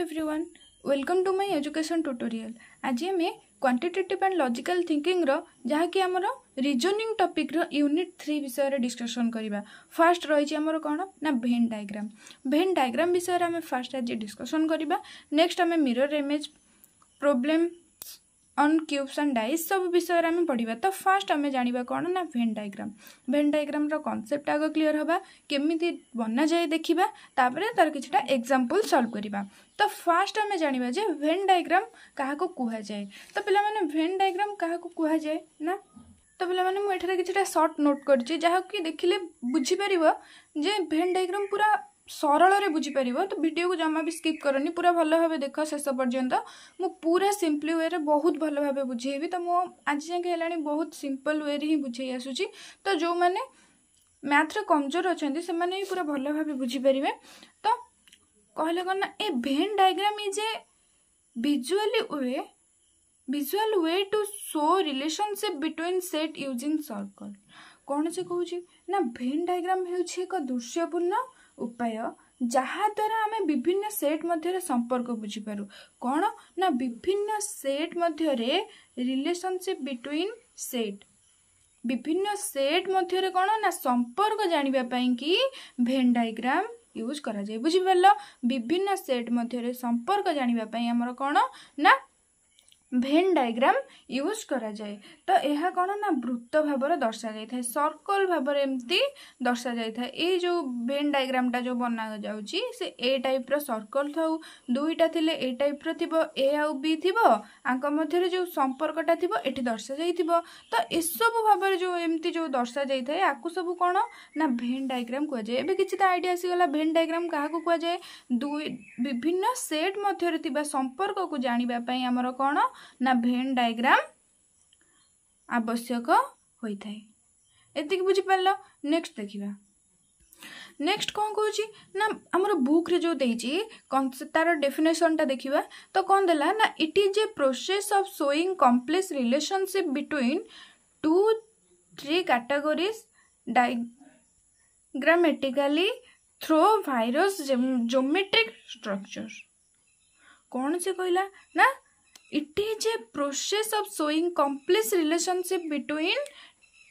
everyone welcome to my education tutorial आज आम quantitative and logical thinking रो जहाँकि आमर रिजनिंग टॉपिक रो यूनिट थ्री विषय डिस्कसन करवा फास्ट रही कौन ना भेन डायग्राम भेन डायग्राम विषय आम फास्ट आज डिस्कसन करवा नेक्स्ट आम mirror image problem on cubes and dice ସବୁ ବିଷୟରେ ଆମେ ପଢ଼ିବା ତ ଫାର୍ଷ୍ଟ ଆମେ ଜାଣିବା କ'ଣ ନା ଭେନ୍ ଡାଇଗ୍ରାମ୍ ଭେନ୍ ଡାଇଗ୍ରାମ୍ର କନସେପ୍ଟ ଆଗ କ୍ଲିଅର୍ ହେବା କେମିତି ବନାଯାଏ ଦେଖିବା ତାପରେ ତା'ର କିଛିଟା ଏକ୍ଜାମ୍ପଲ୍ ସଲ୍ଭ କରିବା ତ ଫାର୍ଷ୍ଟ ଆମେ ଜାଣିବା ଯେ ଭେନ୍ ଡାଇଗ୍ରାମ୍ କାହାକୁ କୁହାଯାଏ ତ ପିଲାମାନେ ଭେନ୍ ଡାଇଗ୍ରାମ୍ କାହାକୁ କୁହାଯାଏ ନା ତ ପିଲାମାନେ ମୁଁ ଏଠାରେ କିଛିଟା ସର୍ଟ ନୋଟ୍ କରିଛି ଯାହାକୁ କି ଦେଖିଲେ ବୁଝିପାରିବ ଯେ ଭେନ୍ ଡାଇଗ୍ରାମ୍ ପୁରା सरल बुझीपर तो भिडियो को जमा भी स्कीप करनी पूरा भल भाव देख शेष पर्यटन मुझ पूरा सिंपली वे बहुत भल भाव बुझेबी तो मो आज जाएँ बहुत सीम्पल वे रे ही बुझे आसूँ तो जो मैंने मैथ्रे कमजोर अच्छा से मैंने पूरा भल भाव बुझीपर तो कहला कौन ना a Venn diagram is a visually way visual way to show relationship between set using circle कौन से कहे ना भेन डायग्राम हो दृश्यपूर्ण ଉପାୟ ଯାହାଦ୍ୱାରା ଆମେ ବିଭିନ୍ନ ସେଟ୍ ମଧ୍ୟରେ ସମ୍ପର୍କ ବୁଝିପାରୁ କ'ଣ ନା ବିଭିନ୍ନ ସେଟ୍ ମଧ୍ୟରେ ରିଲେସନ୍ସିପ୍ ବିଟୁଇନ୍ ସେଟ୍ ବିଭିନ୍ନ ସେଟ୍ ମଧ୍ୟରେ କ'ଣ ନା ସମ୍ପର୍କ ଜାଣିବା ପାଇଁକି ଭେନ୍ ଡାଇଗ୍ରାମ ୟୁଜ୍ କରାଯାଏ ବୁଝିପାରିଲ ବିଭିନ୍ନ ସେଟ୍ ମଧ୍ୟରେ ସମ୍ପର୍କ ଜାଣିବା ପାଇଁ ଆମର କ'ଣ ନା ভেন ডায়াগ্রাম ইউজ କରାଯାଏ ତ ଏହା କ'ଣ ନା ବୃତ୍ତ ଭାବରେ ଦର୍ଶାଯାଇଥାଏ ସର୍କଲ ଭାବରେ ଏମିତି ଦର୍ଶାଯାଇଥାଏ ଏଇ ଯେଉଁ ଭେନ୍ ଡାୟାଗ୍ରାମଟା ଯେଉଁ ବନାଯାଉଛି ସେ ଏ ଟାଇପ୍ର ସର୍କଲ ଥାଉ ଦୁଇଟା ଥିଲେ ଏ ଟାଇପ୍ର ଥିବ ଏ ଆଉ ବି ଥିବ ଆଙ୍କ ମଧ୍ୟରେ ଯେଉଁ ସମ୍ପର୍କଟା ଥିବ ଏଠି ଦର୍ଶାଯାଇଥିବ ତ ଏସବୁ ଭାବରେ ଯେଉଁ ଏମିତି ଯେଉଁ ଦର୍ଶାଯାଇଥାଏ ଆକୁ ସବୁ କ'ଣ ନା ଭେନ୍ ଡାୟାଗ୍ରାମ କୁହାଯାଏ ଏବେ କିଛି ତ ଆଇଡ଼ିଆ ଆସିଗଲା ଭେନ୍ ଡାୟାଗ୍ରାମ କାହାକୁ କୁହାଯାଏ ଦୁଇ ବିଭିନ୍ନ ସେଟ୍ ମଧ୍ୟରେ ଥିବା ସମ୍ପର୍କକୁ ଜାଣିବା ପାଇଁ ଆମର କ'ଣ ନା ଭେନ୍ ଡାଇଗ୍ରାମ୍ ଆବଶ୍ୟକ ହୋଇଥାଏ ଏତିକି ବୁଝିପାରିଲ ନେକ୍ସଟ ଦେଖିବା ନେକ୍ସଟ କ'ଣ କହୁଛି ନା ଆମର ବୁକ୍ରେ ଯେଉଁ ଦେଇଛି ତା'ର ଡେଫିନେସନ୍ଟା ଦେଖିବା ତ କ'ଣ ଦେଲା ନା it is a process of showing complex relationship between two three categories diagrammatically through various geometric structure କ'ଣ ସେ କହିଲା ନା It is a process of showing complex relationship between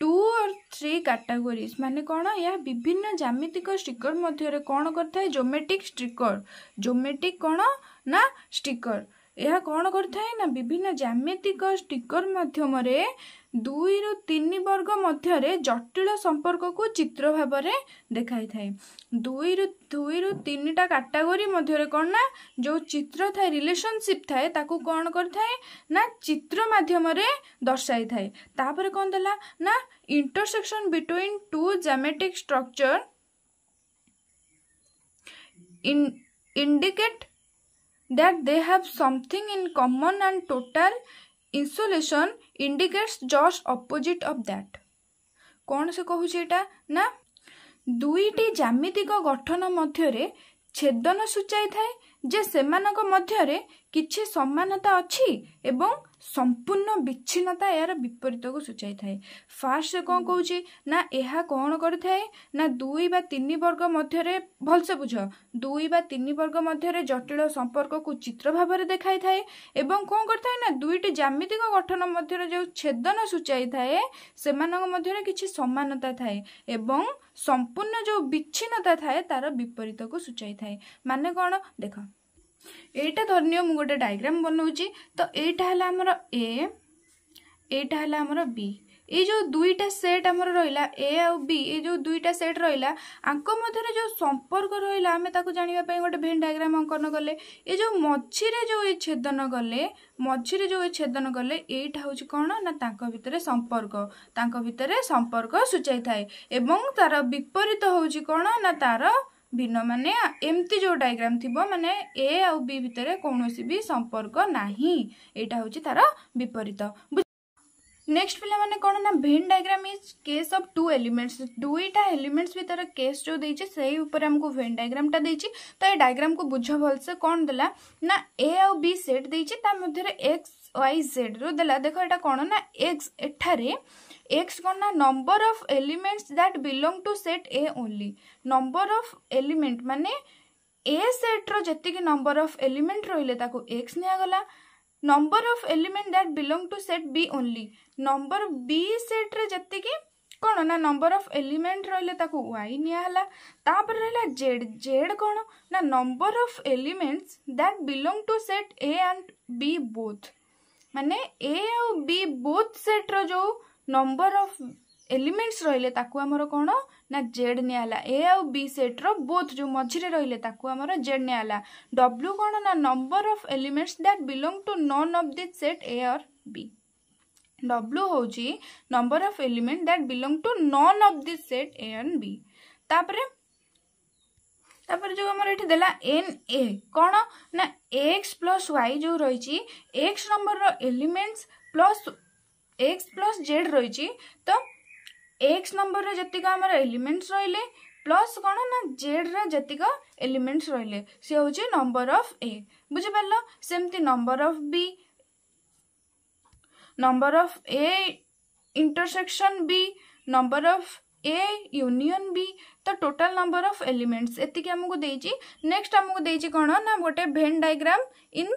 two और ଥ୍ରୀ କାଟାଗୋରିଜ୍ ମାନେ କ'ଣ ଏହା ବିଭିନ୍ନ ଜ୍ୟାମିତିକ ଷ୍ଟିକର ମଧ୍ୟରେ କ'ଣ କରିଥାଏ ଜୋମେଟିକ୍ ଷ୍ଟିକର ଜୋମେଟିକ୍ କ'ଣ ନା ଷ୍ଟିକର ଏହା କ'ଣ କରିଥାଏ ନା ବିଭିନ୍ନ ଜ୍ୟାମିତିକ ଷ୍ଟିକର ମାଧ୍ୟମରେ ଦୁଇରୁ ତିନି ବର୍ଗ ମଧ୍ୟରେ ଜଟିଳ ସମ୍ପର୍କକୁ ଚିତ୍ର ଭାବରେ ଦେଖାଇଥାଏ ଦୁଇରୁ ଦୁଇରୁ ତିନିଟା କାଟାଗୋରୀ ମଧ୍ୟରେ କ'ଣ ନା ଯେଉଁ ଚିତ୍ର ଥାଏ ରିଲେସନସିପ୍ ଥାଏ ତାକୁ କ'ଣ କରିଥାଏ ନା ଚିତ୍ର ମାଧ୍ୟମରେ ଦର୍ଶାଇଥାଏ ତାପରେ କ'ଣ ଦେଲା ନା intersection between two geometric structure indicate that they have something in common and total insulation indicates just opposite of that କ'ଣ ସେ କହୁଛି ଏଇଟା ନା ଦୁଇଟି ଜ୍ୟାମିତିକ ଗଠନ ମଧ୍ୟରେ ଛେଦନ ସୂଚାଇ ଥାଏ ଯେ ସେମାନଙ୍କ ମଧ୍ୟରେ କିଛି ସମାନତା ଅଛି ଏବଂ ସମ୍ପୂର୍ଣ୍ଣ ବିଚ୍ଛିନ୍ନତା ଏହାର ବିପରୀତକୁ ସୂଚାଇଥାଏ ଫାର୍ଷ୍ଟ କ'ଣ କହୁଛି ନା ଏହା କ'ଣ କରିଥାଏ ନା ଦୁଇ ବା ତିନି ବର୍ଗ ମଧ୍ୟରେ ଭଲସେ ବୁଝ ଦୁଇ ବା ତିନି ବର୍ଗ ମଧ୍ୟରେ ଜଟିଳ ସମ୍ପର୍କକୁ ଚିତ୍ର ଭାବରେ ଦେଖାଇଥାଏ ଏବଂ କ'ଣ କରିଥାଏ ନା ଦୁଇଟି ଜ୍ୟାମିତିକ ଗଠନ ମଧ୍ୟରେ ଯେଉଁ ଛେଦନ ସୂଚାଇଥାଏ ସେମାନଙ୍କ ମଧ୍ୟରେ କିଛି ସମାନତା ଥାଏ ଏବଂ ସମ୍ପୂର୍ଣ୍ଣ ଯେଉଁ ବିଚ୍ଛିନ୍ନତା ଥାଏ ତାର ବିପରୀତକୁ ସୂଚାଇଥାଏ ମାନେ କ'ଣ ଦେଖ ଏଇଟା ଧରିନିଅ ମୁଁ ଗୋଟେ ଡାଇଗ୍ରାମ ବନାଉଛି ତ ଏଇଟା ହେଲା ଆମର ଏ ଏଇଟା ହେଲା ଆମର ବି ଏଇ ଯେଉଁ ଦୁଇଟା ସେଟ୍ ଆମର ରହିଲା ଏ ଆଉ ବି ଏଇ ଯେଉଁ ଦୁଇଟା ସେଟ୍ ରହିଲା ଆଙ୍କ ମଧ୍ୟରେ ଯେଉଁ ସମ୍ପର୍କ ରହିଲା ଆମେ ତାକୁ ଜାଣିବା ପାଇଁ ଗୋଟେ ଭେନ୍ ଡାଇଗ୍ରାମ ଅଙ୍କନ କଲେ ଏ ଯେଉଁ ମଝିରେ ଯେଉଁ ଏ ଛେଦନ କଲେ ମଝିରେ ଯେଉଁ ଏ ଛେଦନ କଲେ ଏଇଟା ହେଉଛି କ'ଣ ନା ତାଙ୍କ ଭିତରେ ସମ୍ପର୍କ ତାଙ୍କ ଭିତରେ ସମ୍ପର୍କ ସୂଚାଇ ଥାଏ ଏବଂ ତାର ବିପରୀତ ହେଉଛି କ'ଣ ନା ତାର भिन्न माने एमती जो डायग्राम थी माने ए आउ बी भितर कौन सी संपर्क ना यहाँ हूँ तार विपरीत नेक्स्ट पे मैंने कौन ना Venn diagram is case of two elements दुईटा एलिमेंट्स भितर केस जो देखे से ही आमको भेन डायग्रामा दे तो ये डायग्राम को बुझ से कौन देला ना ए आउ बी सेट देखे एक्स ওয়াই জেড রু দেলা দেখো এটা কোণ না एक्स এঠারে এক্স কোণ না number of elements that belong to set A only number of element মানে ए सेट्र जी नंबर अफ एलिमेंट रही है x निगला number of element that belong to set B only number B सेट्रे जी कौन ना नंबर अफ एलिमेंट रहिले y निहला रहा जेड जेड कौन ना number of elements that belong to set A and B both ମାନେ ଏ ଆଉ ବି ବୋଥ୍ ସେଟ୍ର ଯେଉଁ ନମ୍ବର ଅଫ୍ ଏଲିମେଣ୍ଟସ୍ ରହିଲେ ତାକୁ ଆମର କ'ଣ ନା ଜେଡ୍ ନିଆହେଲା ଏ ଆଉ ବି ସେଟ୍ର ବୋଥ୍ ଯେଉଁ ମଝିରେ ରହିଲେ ତାକୁ ଆମର ଜେଡ୍ ନିଆହେଲା ଡବ୍ଲ୍ୟୁ କ'ଣ ନା number of elements that belong to none of the set A or B W ହେଉଛି number of element that belong to none of the set A and B ତାପରେ ତାପରେ ଯେଉଁ ଆମର ଏଠି ଦେଲା ଏନ୍ ଏ କ'ଣ ନା ଏକ୍ସ ପ୍ଲସ୍ ୱାଇ ଯେଉଁ ରହିଛି ଏକ୍ସ ନମ୍ବରର elements plus x plus z ରହିଛି ତ ଏକ୍ସ ନମ୍ବରର ଯେତିକ ଆମର ଏଲିମେଣ୍ଟସ୍ ରହିଲେ ପ୍ଲସ୍ କ'ଣ ନା ଜେଡ଼୍ର ଯେତିକ ଏଲିମେଣ୍ଟସ୍ ରହିଲେ ସେ ହେଉଛି ନମ୍ବର ଅଫ୍ ଏ ବୁଝିପାରିଲ ସେମିତି number of B number of A intersection B number of A union B the total number of elements एति आमको देइछि नेक्स्ट आमको देइछि कोन ना गोटे Venn diagram in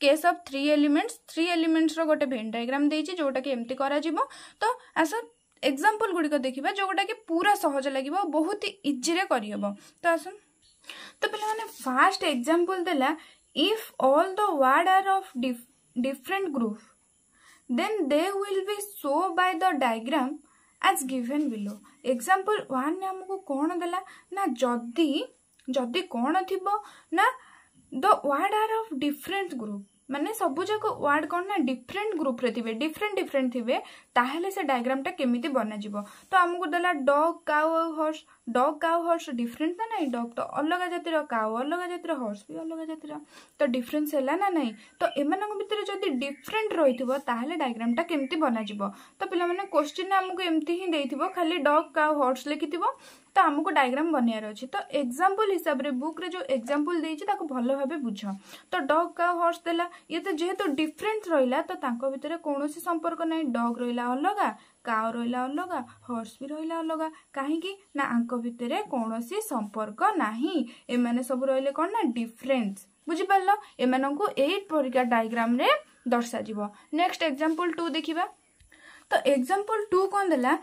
case of three elements three elements रो गोटे Venn diagram देइछि जोटा कि एमति करा जिवो तो एज अ एग्जांपल गुडी को देखिबा जोटा कि पूरा सहज लागिबो बहुत ही इजी रे करियबो तो आसन तो पहले माने फास्ट एग्जांपल देला if all the word are of different group then they will be show by the diagram as given below example ୱାନ୍ରେ ଆମକୁ କ'ଣ ଦେଲା ନା ଯଦି ଯଦି କ'ଣ ଥିବ ନା the word are of different group ମାନେ ସବୁଯାକ ୱାର୍ଡ଼ କ'ଣ ନା ଡିଫରେଣ୍ଟ ଗ୍ରୁପ୍ରେ ଥିବେ ଡିଫରେଣ୍ଟ ଡିଫରେଣ୍ଟ ଥିବେ ତାହେଲେ ସେ ଡାଇଗ୍ରାମଟା କେମିତି ବନାଯିବ ତ ଆମକୁ ଦେଲା ଡଗ୍ କାଉ ଆଉ horse dog cow horse different না নাই ডগ তো অলগা জাতির কাউ অলগা জাতির হর্স বি অলগা জাতির তো ডিফরেন্স হেলা না নাই তো এমানক ভিতরে যদি ডিফরেন্ট রইথিব তাহলে ডায়াগ্রামটা কেমতি বনাযিব তো পিলামানে কোশ্চিন আমাকে এমতি হি দেইথিব খালি ডগ কাউ হর্স লিখিথিব তো আমাকে ডায়াগ্রাম বনাইবার অছি তো এক্সাম্পল হিসাবে বুকরে যে এক্সাম্পল দিয়েছি তাকে ভালোভাবে বুঝ তো ডগ কাউ হর্স দেলা ইয়ে তো যেহেতু ডিফরেন্ট রইলা তো তাঙ্ক ভিতরে কোণী সম্পর্ক নাই ডগ রইলা অলগা काउ रहा अलग हर्स भी रहा अलग कहीं आंक भितर कौन सी संपर्क ना एम सब रे ना डिफरेन्स बुझिपार एम को एट परीक्षा डायग्राम दर्शा जीव नेक्स्ट एग्जांपल टू देखा तो एग्जांपल टू कौन देला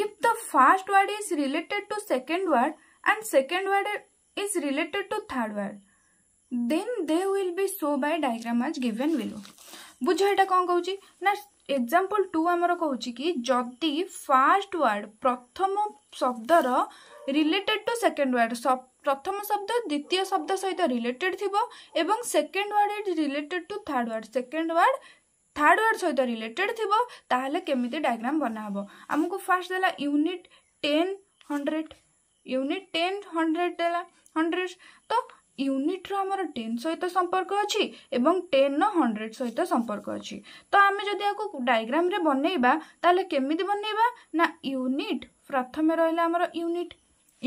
if the first word is related to second word and second word is related to third word then they will be show by diagram as given below बुझा कौन कौन ना example two ଆମର କହୁଛି କି ଯଦି ଫାର୍ଷ୍ଟ ୱାର୍ଡ଼ ପ୍ରଥମ ଶବ୍ଦର ରିଲେଟେଡ଼୍ ଟୁ ସେକେଣ୍ଡ ୱାର୍ଡ଼ ପ୍ରଥମ ଶବ୍ଦ ଦ୍ୱିତୀୟ ଶବ୍ଦ ସହିତ ରିଲେଟେଡ଼୍ ଥିବ ଏବଂ second word is related to third word second word third word ସହିତ ରିଲେଟେଡ଼୍ ଥିବ ତାହେଲେ କେମିତି ଡାଇଗ୍ରାମ୍ ବନା ହେବ ଆମକୁ ଫାର୍ଷ୍ଟ ଦେଲା unit ten hundred unit ten hundred ଦେଲା ହଣ୍ଡ୍ରେଡ଼୍ ତ ୟୁନିଟ୍ର ଆମର ଟେନ୍ ସହିତ ସମ୍ପର୍କ ଅଛି ଏବଂ ଟେନ୍ର ହଣ୍ଡ୍ରେଡ଼ ସହିତ ସମ୍ପର୍କ ଅଛି ତ ଆମେ ଯଦି ଆକୁ ଡାଇଗ୍ରାମରେ ବନେଇବା ତାହେଲେ କେମିତି ବନେଇବା ନା ୟୁନିଟ୍ ପ୍ରଥମେ ରହିଲା ଆମର ୟୁନିଟ୍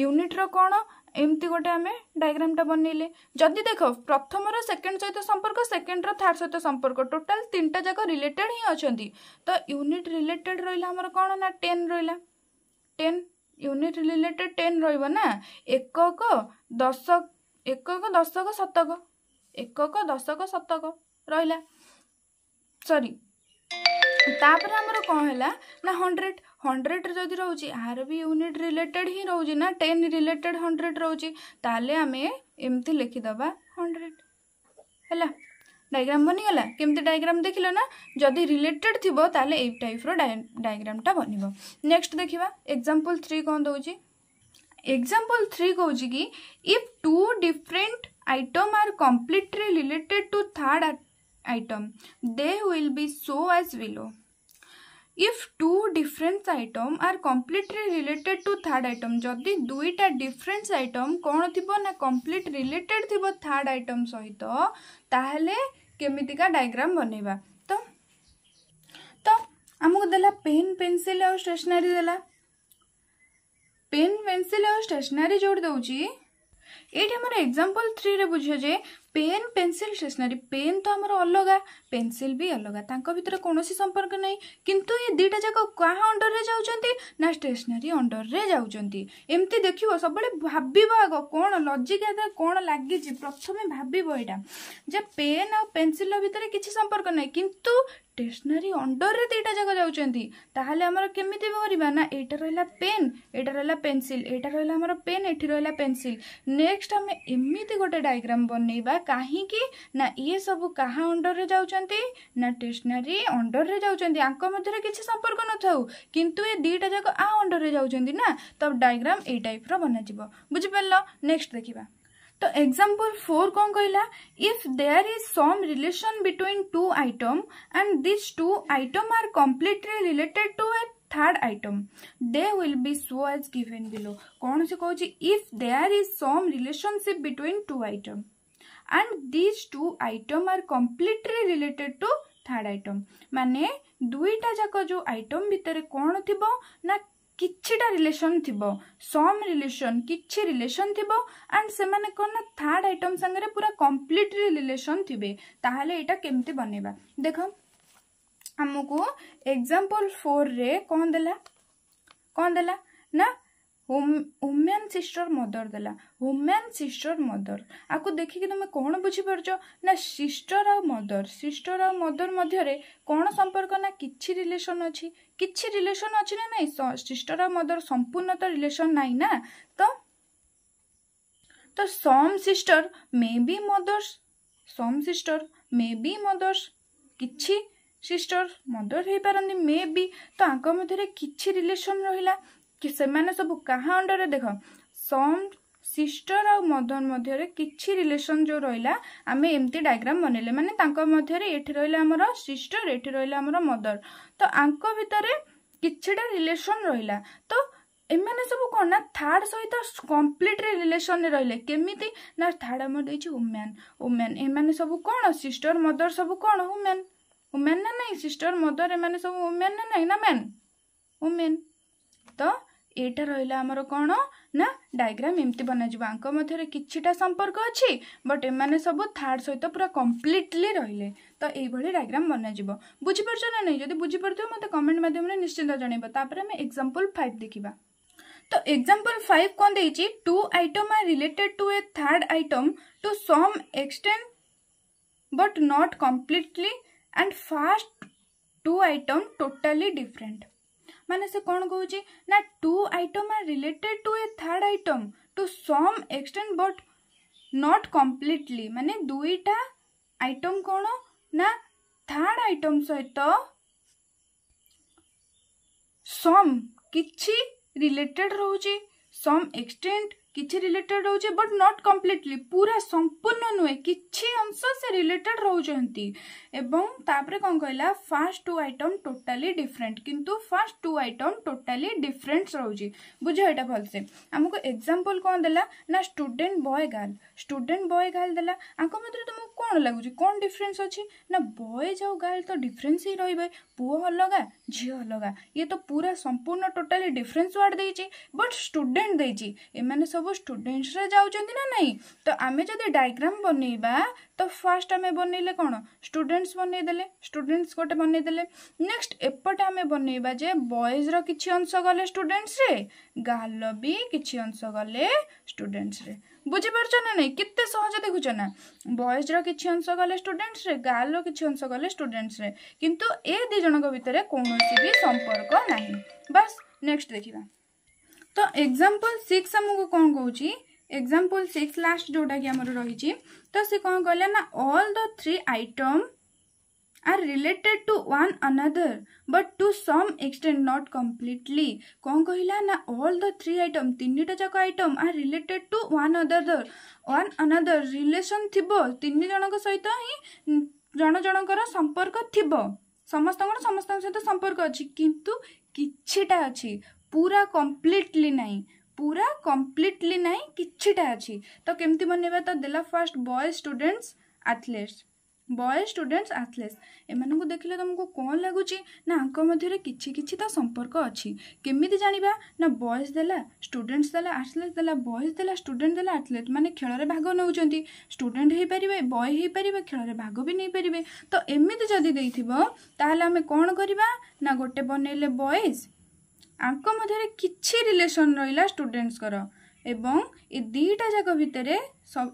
ୟୁନିଟ୍ର କ'ଣ ଏମିତି ଗୋଟେ ଆମେ ଡାଇଗ୍ରାମଟା ବନେଇଲେ ଯଦି ଦେଖ ପ୍ରଥମର ସେକେଣ୍ଡ ସହିତ ସମ୍ପର୍କ ସେକେଣ୍ଡର ଥାର୍ଡ଼ ସହିତ ସମ୍ପର୍କ ଟୋଟାଲ ତିନିଟା ଯାକ ରିଲେଟେଡ୍ ହିଁ ଅଛନ୍ତି ତ ୟୁନିଟ୍ ରିଲେଟେଡ୍ ରହିଲା ଆମର କ'ଣ ନା ଟେନ୍ ରହିଲା ଟେନ୍ ୟୁନିଟ୍ ରିଲେଟେଡ୍ ଟେନ୍ ରହିବ ନା ଏକକ ଦଶକ ଏକକ ଦଶକ ଶତକ ଏକକ ଦଶକ ଶତକ ରହିଲା ସରି ତାପରେ ଆମର କ'ଣ ହେଲା ନା ହଣ୍ଡ୍ରେଡ଼ ହଣ୍ଡ୍ରେଡ଼ରେ ଯଦି ରହୁଛି ଆର ବି ୟୁନିଟ୍ ରିଲେଟେଡ଼ ହିଁ ରହୁଛି ନା ଟେନ୍ ରିଲେଟେଡ଼ ହଣ୍ଡ୍ରେଡ଼ ରହୁଛି ତାହେଲେ ଆମେ ଏମିତି ଲେଖିଦେବା ହଣ୍ଡ୍ରେଡ଼ ହେଲା ଡାଇଗ୍ରାମ ବନିଗଲା କେମିତି ଡାଇଗ୍ରାମ ଦେଖିଲ ନା ଯଦି ରିଲେଟେଡ଼ ଥିବ ତାହେଲେ ଏଇ ଟାଇପ୍ର ଡାଇଗ୍ରାମଟା ବନିବ ନେକ୍ସଟ ଦେଖିବା ଏକ୍ଜାମ୍ପଲ୍ ଥ୍ରୀ କ'ଣ ଦେଉଛି example 3 kavujigi if two different item are completely related to third item they will be so as below if two difference item are completely related to third item jodi duita difference item kon thibo na complete related thibo third item sahito tahale केमिति का diagram बनइबा तो तो हमको देला pen pencil और stationery देला pen pencil ଆଉ stationery ଯୋଡ଼ି ଦେଉଛି ଏଇଠି ଆମର ଏକ୍ଜାମ୍ପଲ୍ ଥ୍ରୀରେ ବୁଝିବା ଯେ ପେନ୍ ପେନ୍ସିଲ୍ ଷ୍ଟେସନାରୀ ପେନ୍ ତ ଆମର ଅଲଗା ପେନ୍ସିଲ୍ ବି ଅଲଗା ତାଙ୍କ ଭିତରେ କୌଣସି ସମ୍ପର୍କ ନାହିଁ କିନ୍ତୁ ଏ ଦୁଇଟା ଯାକ କାହା ଅଣ୍ଡରରେ ଯାଉଛନ୍ତି ନା ଷ୍ଟେସନାରୀ ଅଣ୍ଡରରେ ଯାଉଛନ୍ତି ଏମିତି ଦେଖିବ ସବୁବେଳେ ଭାବିବ ଆଗ କ'ଣ ଲଜିକ୍ ଆଧାର କ'ଣ ଲାଗିଛି ପ୍ରଥମେ ଭାବିବ ଏଇଟା ଯେ ପେନ୍ ଆଉ ପେନ୍ସିଲ୍ର ଭିତରେ କିଛି ସମ୍ପର୍କ ନାହିଁ କିନ୍ତୁ ଷ୍ଟେସନାରୀ ଅଣ୍ଡରରେ ଦୁଇଟା ଯାକ ଯାଉଛନ୍ତି ତାହେଲେ ଆମର କେମିତି କରିବା ନା ଏଇଟା ରହିଲା ପେନ୍ ଏଇଟା ରହିଲା ପେନ୍ସିଲ୍ ଏଇଟା ରହିଲା ଆମର ପେନ୍ ଏଠି ରହିଲା ପେନ୍ସିଲ୍ ନେକ୍ସଟ ଆମେ ଏମିତି ଗୋଟେ ଡାଇଗ୍ରାମ ବନେଇବା କାହିଁକି ନା ଇଏ ସବୁ କାହା ଅଣ୍ଡରରେ ଯାଉଛନ୍ତି ନା ଷ୍ଟେସନାରୀ ଅଣ୍ଡରରେ ଯାଉଛନ୍ତି ଆଙ୍କ ମଧ୍ୟରେ କିଛି ସମ୍ପର୍କ ନଥାଉ କିନ୍ତୁ ଏ ଦୁଇଟା ଯାକ ଆ ଅଣ୍ଡରରେ ଯାଉଛନ୍ତି ନା ତ ଡାଇଗ୍ରାମ ଏଇ ଟାଇପ୍ର ବନାଯିବ ବୁଝିପାରିଲ ନେକ୍ସଟ ଦେଖିବା तो एग्जाम्पल फोर कौन कहला if there is some relation between two item and this two item are completely related to a third item they will be so as given below कौन से कहूँ if there is some relationship between two item and these two item are completely related to third item মানে দুইটা যাক যে item ভিতরে কোণ থিব না କିଛିଟା ରିଲେସନ୍ ଥିବ ସମ୍ ରିଲେସନ୍ କିଛି ରିଲେସନ୍ ଥିବ ଆଣ୍ଡ ସେମାନେ କ'ଣ ନା ଥାର୍ଡ଼ ଆଇଟମ୍ ସାଙ୍ଗରେ ପୁରା କମ୍ପ୍ଲିଟଲି ରିଲେସନ୍ ଥିବେ ତାହେଲେ ଏଇଟା କେମିତି ବନେଇବା ଦେଖ ଆମକୁ ଏକ୍ଜାମ୍ପଲ୍ ଫୋର୍ରେ କ'ଣ ଦେଲା କ'ଣ ଦେଲା ନା ହୋମମ୍ୟାନ୍ ସିଷ୍ଟର ମଦର ଦେଲା ହୋମମ୍ୟାନ୍ ସିଷ୍ଟର ମଦର ଆକୁ ଦେଖିକି ତୁମେ କ'ଣ ବୁଝିପାରୁଛ ନା ସିଷ୍ଟର ଆଉ ମଦର ସିଷ୍ଟର ଆଉ ମଦର ମଧ୍ୟରେ କ'ଣ ସମ୍ପର୍କ ନା କିଛି ରିଲେସନ୍ ଅଛି କିଛି ରିଲେସନ୍ ଅଛି ନା ନାହିଁ ସିଷ୍ଟର ଆଉ ମଦର ସମ୍ପୂର୍ଣ୍ଣ ତ ରିଲେସନ୍ ନାହିଁ ନା ତ ତ some sister may be mothers some sister may be mothers କିଛି ସିଷ୍ଟର ମଦର ହେଇପାରନ୍ତି ମେ ବି ତ ଆଙ୍କ ମଧ୍ୟରେ କିଛି ରିଲେସନ୍ ରହିଲା କି ସେମାନେ ସବୁ କାହା ଅଣ୍ଡରରେ ଦେଖ ସମ୍ ସିଷ୍ଟର ଆଉ ମଦର ମଧ୍ୟରେ କିଛି ରିଲେସନ୍ ଯେଉଁ ରହିଲା ଆମେ ଏମିତି ଡାଇଗ୍ରାମ୍ ବନେଇଲେ ମାନେ ତାଙ୍କ ମଧ୍ୟରେ ଏଠି ରହିଲା ଆମର ସିଷ୍ଟର ଏଠି ରହିଲା ଆମର ମଦର ତ ଆଙ୍କ ଭିତରେ କିଛିଟା ରିଲେସନ୍ ରହିଲା ତ ଏମାନେ ସବୁ କ'ଣ ନା ଥାର୍ଡ଼ ସହିତ କମ୍ପ୍ଲିଟଲି ରିଲେସନ୍ରେ ରହିଲେ କେମିତି ନା ଥାର୍ଡ଼ ଆମର ଦେଇଛି ଓମ୍ୟାନ୍ ଓମ୍ୟାନ୍ ଏମାନେ ସବୁ କ'ଣ ସିଷ୍ଟର ମଦର ସବୁ କ'ଣ ଓମ୍ୟାନ୍ ଓମ୍ୟାନ୍ ନା ନାହିଁ ସିଷ୍ଟର ମଦର ଏମାନେ ସବୁ ଓମ୍ୟାନ୍ ନା ନାହିଁ ନା ମ୍ୟାନ୍ ଓମ୍ୟାନ୍ ତ ଏଇଟା ରହିଲା ଆମର କ'ଣ ନା ଡାଇଗ୍ରାମ୍ ଏମିତି ବନାଯିବ ଆଙ୍କ ମଧ୍ୟରେ କିଛିଟା ସମ୍ପର୍କ ଅଛି ବଟ୍ ଏମାନେ ସବୁ ଥାର୍ଡ଼ ସହିତ ପୁରା କମ୍ପ୍ଲିଟଲି ରହିଲେ ତ ଏଇଭଳି ଡାଇଗ୍ରାମ୍ ବନାଯିବ ବୁଝିପାରୁଛ ନା ନାହିଁ ଯଦି ବୁଝିପାରୁଥିବ ମୋତେ କମେଣ୍ଟ ମାଧ୍ୟମରେ ନିଶ୍ଚିନ୍ତ ଜଣେଇବ ତାପରେ ଆମେ ଏକ୍ଜାମ୍ପଲ୍ ଫାଇଭ୍ ଦେଖିବା ତ ଏକ୍ଜାମ୍ପଲ୍ ଫାଇଭ୍ କ'ଣ ଦେଇଛି two item are related to a third item to some extent but not completely and first two item totally different ମାନେ ସେ କ'ଣ କହୁଛି ନା two item are related to a third item to some extent but not completely ମାନେ ଦୁଇଟା item କ'ଣ ନା third item ସହିତ ସମ୍ କିଛି ରିଲେଟେଡ୍ ରହୁଛି ସମ୍ ଏକ୍ସଟେଣ୍ଡ କିଛି ରିଲେଟେଡ୍ ରହୁଛି ବଟ୍ ନଟ୍ କମ୍ପ୍ଲିଟଲି ପୁରା ସମ୍ପୂର୍ଣ୍ଣ ନୁହେଁ କିଛି ଅଂଶ ସେ ରିଲେଟେଡ୍ ରହୁଛନ୍ତି এবং তাপরে কম কহিলা first two item totally different কিন্তু first two item totally difference রয়েছে বুঝ এটা ভালসে আমাকে এক্সাম্পল কম দেলা না student boy girl student boy girl দেলা আঙ্ক মধ্যে তুমি কোণ লাগুছি কোণ ডিফরেন্স ଅଛି ନା ବଏଜ୍ ଆଉ ଗାର୍ଲ ତ ଡିଫରେନ୍ସ ହିଁ ରହିବେ ପୁଅ ଅଲଗା ଝିଅ ଅଲଗା ଇଏ ତ ପୁରା ସମ୍ପୂର୍ଣ୍ଣ ଟୋଟାଲି ଡିଫରେନ୍ସ ୱାର୍ଡ଼ ଦେଇଛି ବଟ୍ ଷ୍ଟୁଡେଣ୍ଟ ଦେଇଛି ଏମାନେ ସବୁ ଷ୍ଟୁଡେଣ୍ଟସ୍ରେ ଯାଉଛନ୍ତି ନା ନାହିଁ ତ ଆମେ ଯଦି ଡାଇଗ୍ରାମ୍ ବନେଇବା तो फास्ट आम बन कौन स्टूडे बनईदे स्टूडे गोटे बनईदे नेक्ट एपटे आम बनवा जे बयज्र कि अंश गले स्टूडेन्टस गाल भी कि अंश गले स्टूडेन्टस बुझीपना ना के सहज देखुना बयजर कि अंश गले स्टूडेन्टस गार्ल कि अंश गले स्टूडेन्टस कि दिज भाई कौन सी संपर्क ना बास नेक्स्ट देखा तो एक्जामपल सिक्स आमको कौन कौन ଏକ୍ଜାମ୍ପଲ୍ ସିକ୍ସ ଲାଷ୍ଟ ଯେଉଁଟାକି ଆମର ରହିଛି ତ ସେ କ'ଣ କହିଲେ ନା all the three item are related to one another but to some extent not completely कौन कहला ना all the three item तीनटा जाक item are related to one other one another relation थिबो तीन जनक सहित ही जन जनकर संपर्क थिबो ସମସ୍ତଙ୍କର ସମସ୍ତଙ୍କ ସହିତ ସମ୍ପର୍କ ଅଛି କିନ୍ତୁ କିଛିଟା ଅଛି ପୁରା କମ୍ପ୍ଲିଟଲି ନାହିଁ पूरा कम्प्लीटली ना किटा अच्छी तो कमी बनवा तो देला फास्ट बय स्टूडेंट्स आथलेट्स बय स्टूडेंट्स आथलेट्स ଏମାନଙ୍କୁ ଦେଖିଲେ ତୁମକୁ କ'ଣ ଲାଗୁଛି ନା ଆଙ୍କ ମଧ୍ୟରେ କିଛି କିଛି ତ ସମ୍ପର୍କ ଅଛି କେମିତି ଜାଣିବା ନା ବଏଜ୍ ଦେଲା ଷ୍ଟୁଡେଣ୍ଟସ୍ ଦେଲା ଆଥଲେଟ୍ ଦେଲା ବଏଜ୍ ଦେଲା ଷ୍ଟୁଡେଣ୍ଟ ଦେଲା ଆଥଲେଟ୍ ମାନେ ଖେଳରେ ଭାଗ ନେଉଛନ୍ତି ଷ୍ଟୁଡେଣ୍ଟ ହେଇପାରିବେ ବୟ ହେଇପାରିବେ ଖେଳରେ ଭାଗ ବି ନେଇପାରିବେ ତ ଏମିତି ଯଦି ଦେଇଥିବ ତାହେଲେ ଆମେ କ'ଣ କରିବା ନା ଗୋଟେ ବନେଇଲେ ବଏଜ୍ ଆଙ୍କ ମଧ୍ୟରେ କିଛି ରିଲେସନ୍ ରହିଲା ଷ୍ଟୁଡେଣ୍ଟସ୍ଙ୍କର ଏବଂ ଏ ଦୁଇଟା ଯାକ ଭିତରେ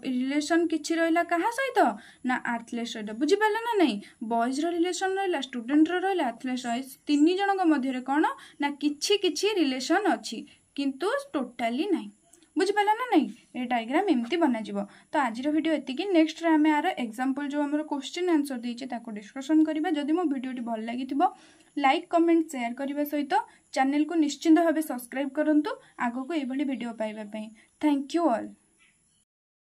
ରିଲେସନ୍ କିଛି ରହିଲା କାହା ସହିତ ନା ଆଥଲେଟ୍ ସହିତ ବୁଝିପାରିଲ ନା ନାହିଁ ବଏଜ୍ର ରିଲେସନ୍ ରହିଲା ଷ୍ଟୁଡେଣ୍ଟର ରହିଲା ଆଥଲେଟ୍ ସହିତ ତିନି ଜଣଙ୍କ ମଧ୍ୟରେ କ'ଣ ନା କିଛି କିଛି ରିଲେସନ୍ ଅଛି କିନ୍ତୁ ଟୋଟାଲି ନାହିଁ ବୁଝିପାରିଲ ନା ନାହିଁ ଏ ଡାଇଗ୍ରାମ୍ ଏମିତି ବନାଯିବ ତ ଆଜିର ଭିଡ଼ିଓ ଏତିକି ନେକ୍ସଟରେ ଆମେ ଆର ଏକ୍ଜାମ୍ପଲ୍ ଯେଉଁ ଆମର କୋଶ୍ଚିନ୍ ଆନ୍ସର୍ ଦେଇଛେ ତାକୁ ଡିସ୍କସନ୍ କରିବା ଯଦି ମୋ ଭିଡ଼ିଓଟି ଭଲ ଲାଗିଥିବ ଲାଇକ୍ କମେଣ୍ଟ ସେୟାର କରିବା ସହିତ ଚ୍ୟାନେଲକୁ ନିଶ୍ଚିନ୍ତ ଭାବେ ସବସ୍କ୍ରାଇବ୍ କରନ୍ତୁ ଆଗକୁ ଏଇଭଳି ଭିଡ଼ିଓ ପାଇବା ପାଇଁ ଥ୍ୟାଙ୍କ ୟୁ ଅଲ୍